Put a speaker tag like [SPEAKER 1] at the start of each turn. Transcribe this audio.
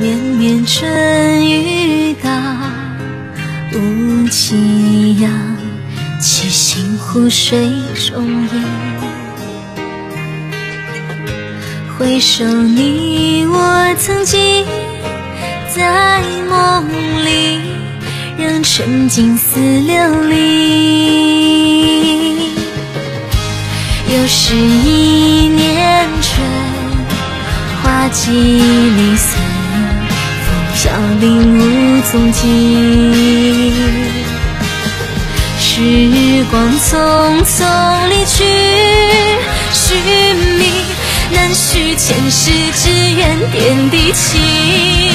[SPEAKER 1] 绵绵春雨到，无期扬，七星湖水中央。回首你我曾经在梦里，让沉浸似琉璃。又是一年春，花季离，零无踪迹。时光匆匆离去，寻觅难续前世之缘点滴情。